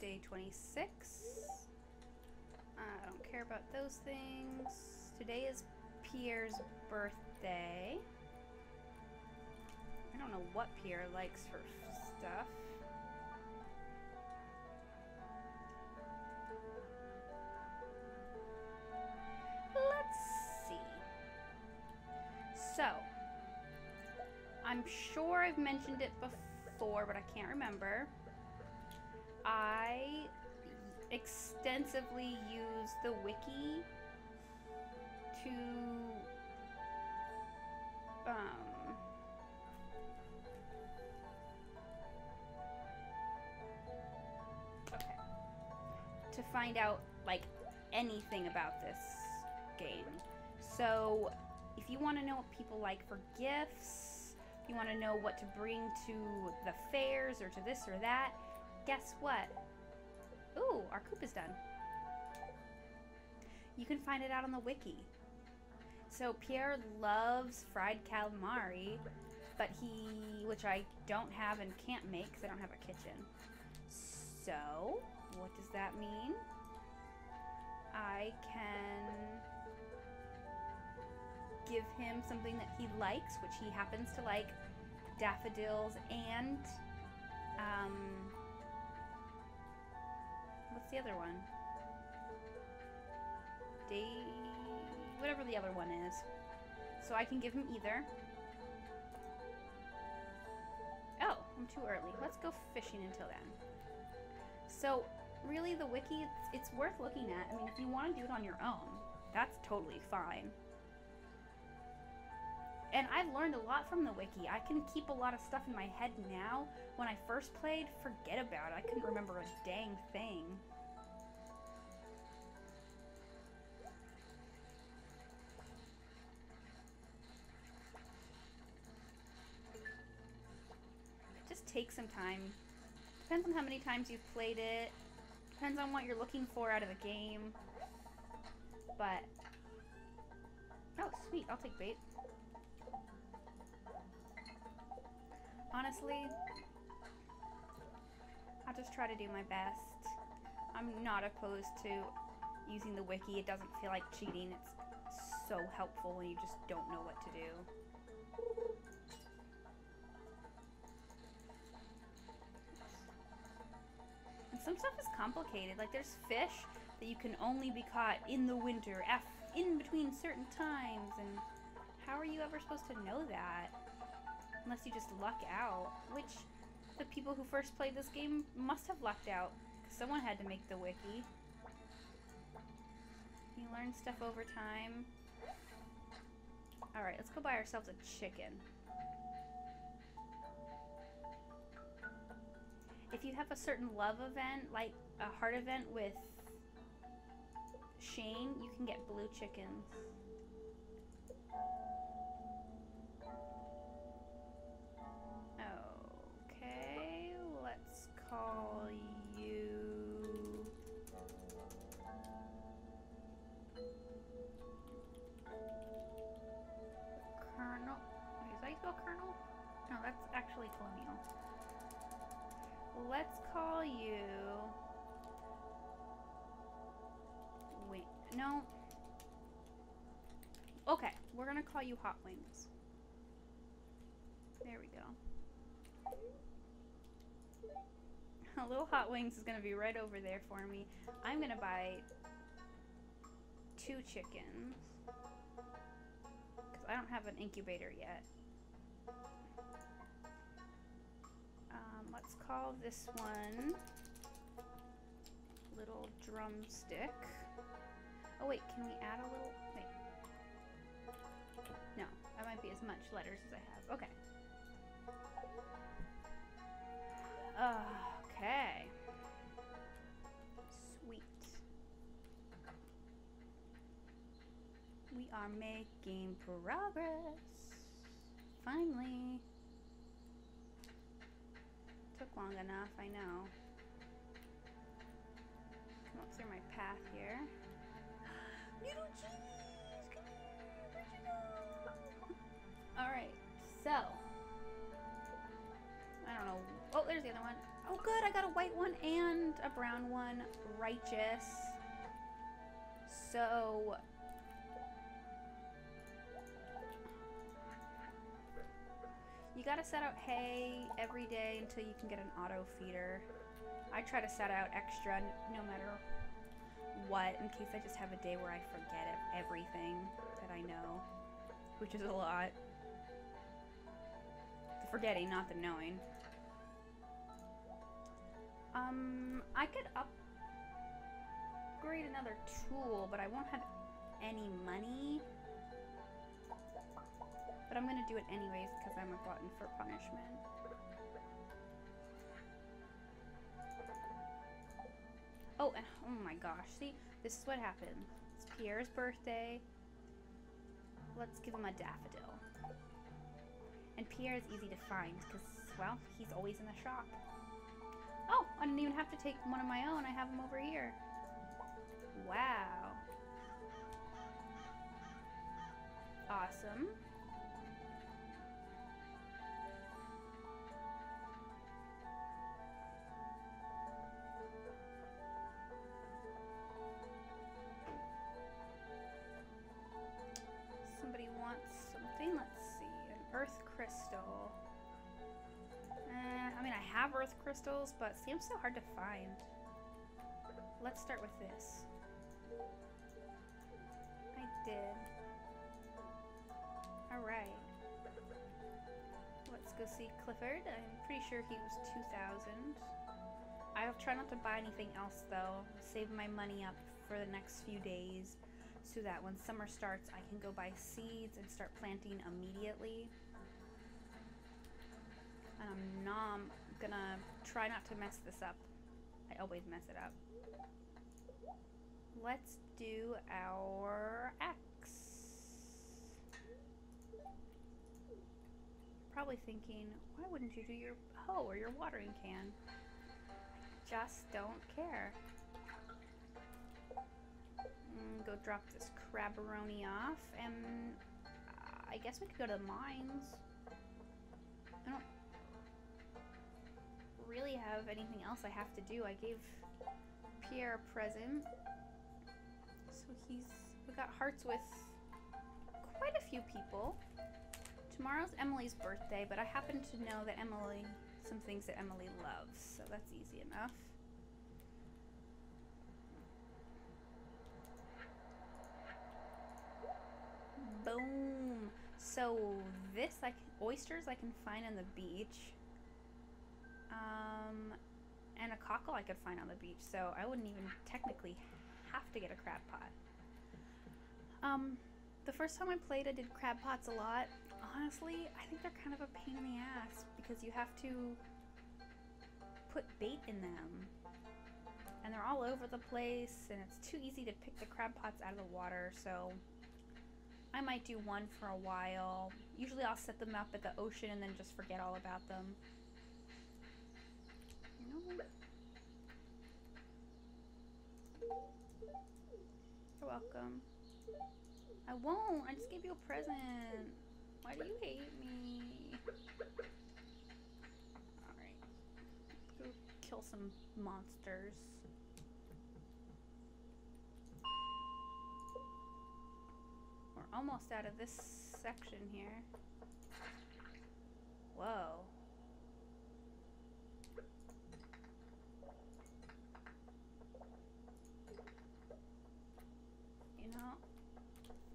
day 26. I don't care about those things. Today is Pierre's birthday. I don't know what Pierre likes for stuff. Let's see. So, I'm sure I've mentioned it before, but I can't remember. I extensively use the wiki to um, to find out like anything about this game. So if you want to know what people like for gifts if you want to know what to bring to the fairs or to this or that guess what Ooh, our coop is done. You can find it out on the wiki. So Pierre loves fried calamari, but he, which I don't have and can't make because I don't have a kitchen. So, what does that mean? I can give him something that he likes, which he happens to like daffodils and um, the other one? Day... Whatever the other one is. So I can give him either. Oh, I'm too early. Let's go fishing until then. So, really, the wiki, it's, it's worth looking at. I mean, if you want to do it on your own, that's totally fine. And I've learned a lot from the wiki. I can keep a lot of stuff in my head now. When I first played, forget about it. I couldn't remember a dang thing. Takes some time. Depends on how many times you've played it. Depends on what you're looking for out of the game. But... Oh, sweet. I'll take bait. Honestly, I'll just try to do my best. I'm not opposed to using the wiki. It doesn't feel like cheating. It's so helpful when you just don't know what to do. Some stuff is complicated. Like there's fish that you can only be caught in the winter, F in between certain times, and how are you ever supposed to know that? Unless you just luck out, which the people who first played this game must have lucked out. Because someone had to make the wiki. You learn stuff over time. Alright, let's go buy ourselves a chicken. If you have a certain love event, like a heart event with Shane, you can get blue chickens. Okay, let's call you... Colonel? Is that spell Colonel? No, that's actually Colonial. Let's call you... Wait, no. Okay, we're gonna call you Hot Wings. There we go. A little hot wings is to be right over there for me. I'm to buy two chickens. Because I don't have an incubator yet. Let's call this one little drumstick. Oh wait, can we add a little, wait. No, that might be as much letters as I have. Okay. Okay. Sweet. We are making progress. Finally. Long enough, I know. Come up through my path here. Little cheese! Come here, Alright, so. I don't know. Oh, there's the other one. Oh good, I got a white one and a brown one. Righteous. So... You gotta set out hay every day until you can get an auto feeder. I try to set out extra no matter what in case I just have a day where I forget everything that I know, which is a lot. The forgetting, not the knowing. Um, I could upgrade another tool, but I won't have any money. But I'm gonna do it anyways because I'm a glutton for punishment. Oh, and oh my gosh, see, this is what happened. It's Pierre's birthday. Let's give him a daffodil. And Pierre is easy to find because, well, he's always in the shop. Oh, I didn't even have to take one of my own. I have him over here. Wow. Awesome. Crystals, but seems so hard to find. Let's start with this. I did. Alright. Let's go see Clifford. I'm pretty sure he was 2,000. I'll try not to buy anything else though. Save my money up for the next few days so that when summer starts I can go buy seeds and start planting immediately. And I'm not gonna try not to mess this up. I always mess it up. Let's do our axe. Probably thinking, why wouldn't you do your hoe or your watering can? Just don't care. Mm, go drop this crabberoni off, and uh, I guess we could go to the mines. I don't really have anything else I have to do. I gave Pierre a present. So he's, we got hearts with quite a few people. Tomorrow's Emily's birthday, but I happen to know that Emily, some things that Emily loves, so that's easy enough. Boom. So this, like oysters, I can find on the beach. Um, and a cockle I could find on the beach, so I wouldn't even technically have to get a crab pot. Um, the first time I played, I did crab pots a lot. Honestly, I think they're kind of a pain in the ass because you have to put bait in them. And they're all over the place, and it's too easy to pick the crab pots out of the water, so I might do one for a while. Usually I'll set them up at the ocean and then just forget all about them. You're welcome. I won't. I just gave you a present. Why do you hate me? Alright. Go kill some monsters. We're almost out of this section here. Whoa. You know,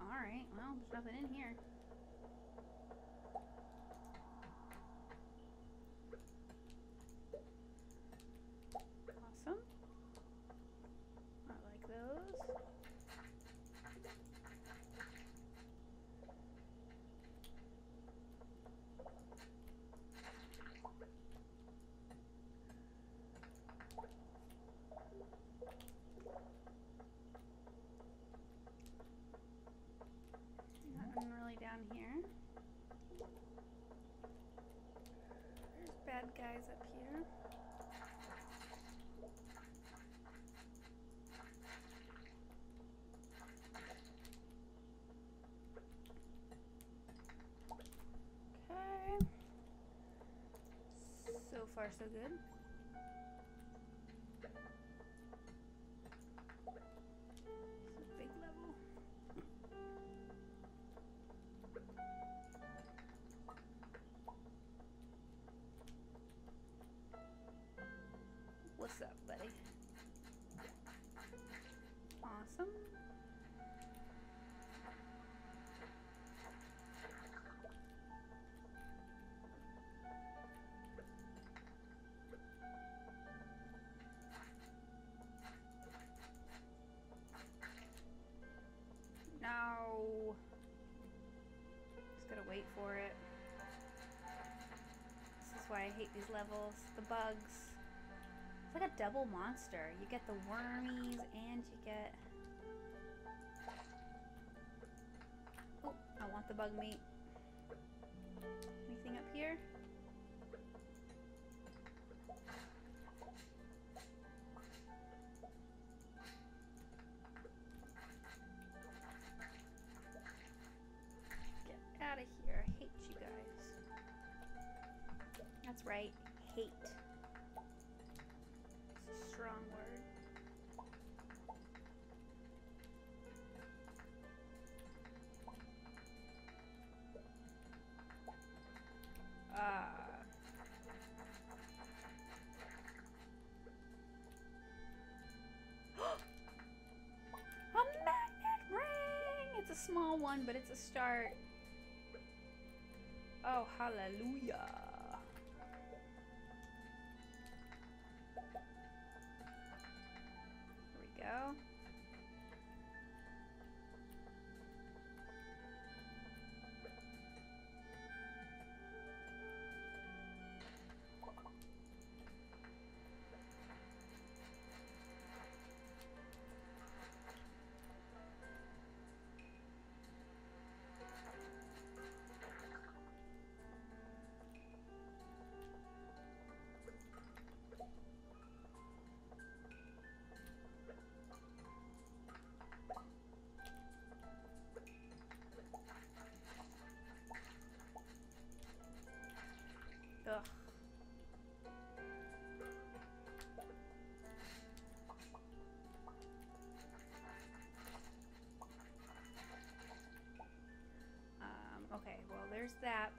alright, well, there's nothing in here. Awesome. I like those. Nothing really down here. There's bad guys up here. Far, so good. Hate these levels. The bugs. It's like a double monster. You get the wormies and you get... Oh, I want the bug meat. One, but it's a start. Oh, hallelujah.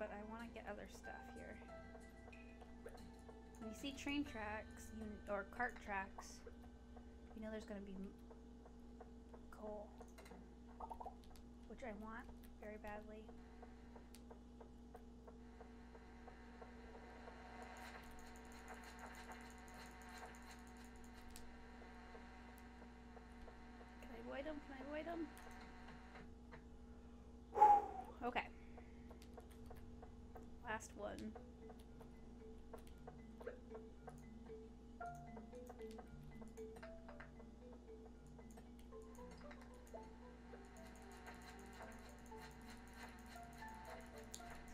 But I want to get other stuff here. When you see train tracks, you, or cart tracks, you know there's going to be coal, which I want very badly. Can I avoid them? Can I avoid them? Okay. Last one.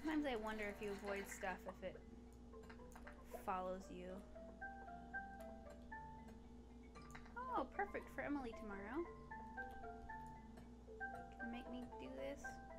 Sometimes I wonder if you avoid stuff if it follows you. Oh, perfect for Emily tomorrow. Can you make me do this?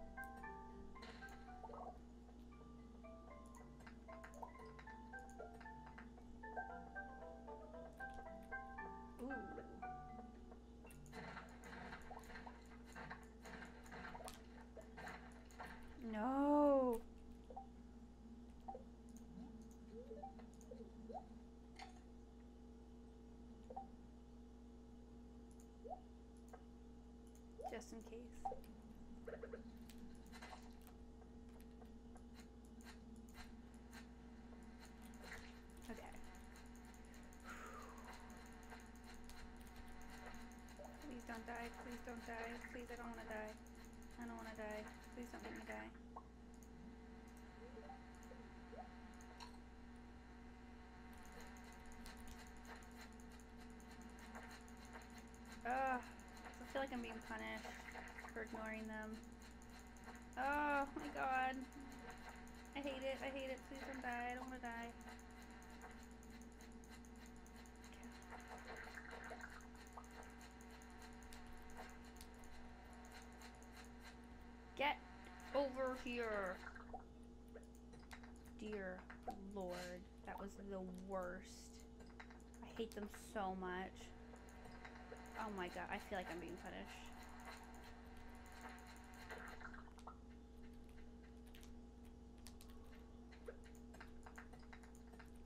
Just in case. Okay. Please don't die. Please don't die. Please, I don't want to die. I don't want to die. Please don't make me die. Ugh. I being punished for ignoring them. Oh my god. I hate it. I hate it. Please don't die. I don't want to die. Get over here. Dear lord, that was the worst. I hate them so much. Oh my god, I feel like I'm being punished.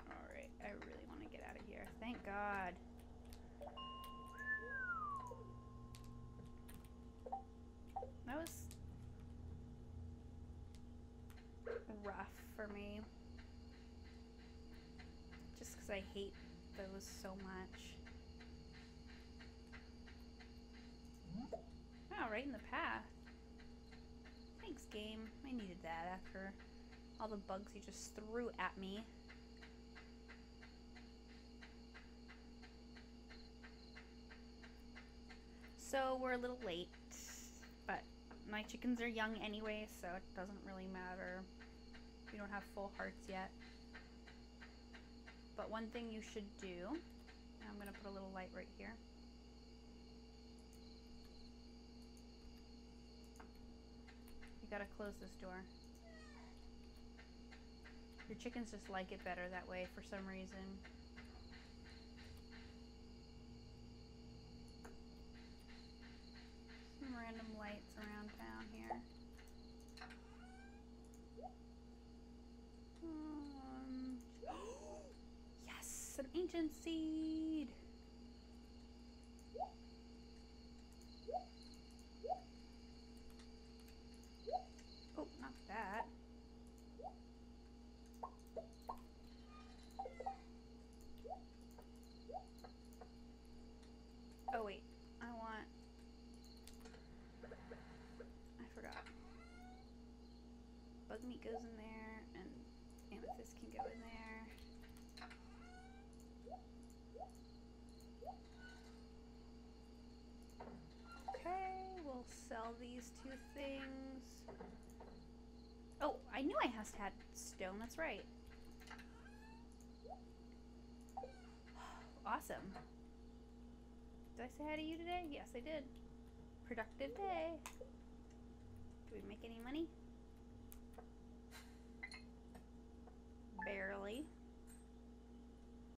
Alright, I really want to get out of here. Thank god. That was rough for me. Just because I hate those so much. right in the path. Thanks, game. I needed that after all the bugs you just threw at me. So we're a little late, but my chickens are young anyway, so it doesn't really matter. We don't have full hearts yet. But one thing you should do, I'm going to put a little light right here. Gotta close this door. Your chickens just like it better that way for some reason. Some random lights around town here. Um, yes, an ancient seed. Oh, not that. Oh wait, I want. I forgot. Bug meat goes in there, and amethyst can go in there. Okay, we'll sell these two things. Oh, I knew I has had stone. That's right. Awesome. Did I say hi to you today? Yes, I did. Productive day. Barely.